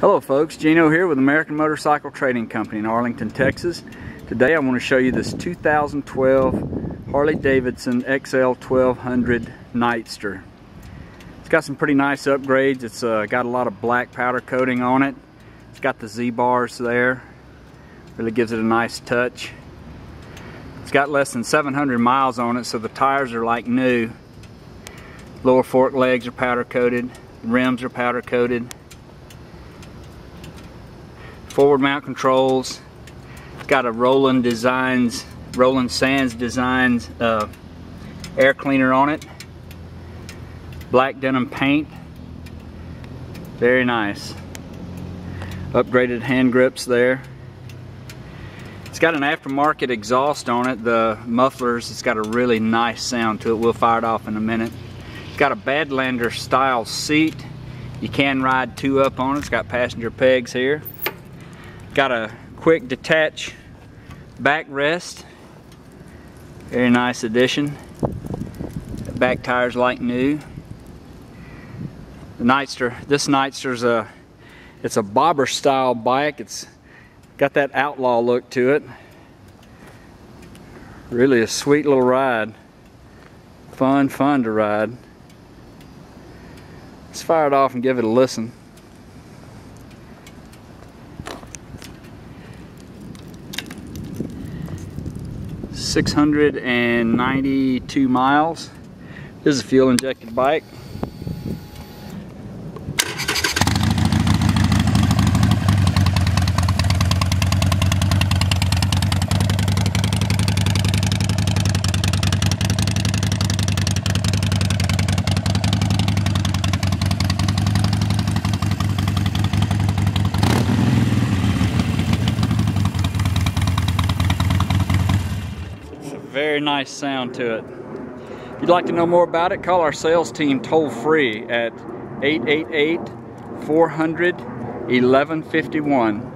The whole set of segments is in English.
Hello folks, Gino here with American Motorcycle Trading Company in Arlington, Texas. Today I want to show you this 2012 Harley-Davidson XL 1200 Nightster. It's got some pretty nice upgrades. It's uh, got a lot of black powder coating on it. It's got the Z-bars there. Really gives it a nice touch. It's got less than 700 miles on it, so the tires are like new. Lower fork legs are powder coated. Rims are powder coated forward mount controls. Got a Roland Designs, Roland Sands Designs uh, air cleaner on it. Black denim paint. Very nice. Upgraded hand grips there. It's got an aftermarket exhaust on it. The mufflers, it's got a really nice sound to it. We'll fire it off in a minute. It's got a Badlander style seat. You can ride two up on it. It's got passenger pegs here. Got a quick detach backrest. Very nice addition. The back tires like new. The Nightster, this Nightster's a, it's a bobber style bike. It's got that outlaw look to it. Really a sweet little ride. Fun, fun to ride. Let's fire it off and give it a listen. 692 miles. This is a fuel injected bike. Very nice sound to it. If you'd like to know more about it, call our sales team toll free at 888 400 1151.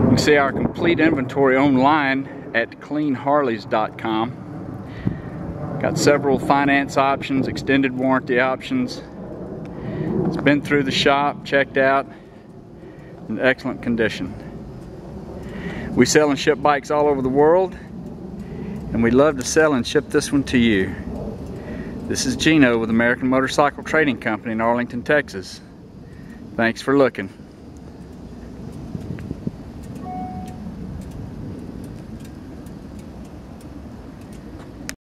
You can see our complete inventory online at cleanharleys.com. Got several finance options, extended warranty options. It's been through the shop, checked out, in excellent condition. We sell and ship bikes all over the world and we'd love to sell and ship this one to you. This is Gino with American Motorcycle Trading Company in Arlington, Texas. Thanks for looking.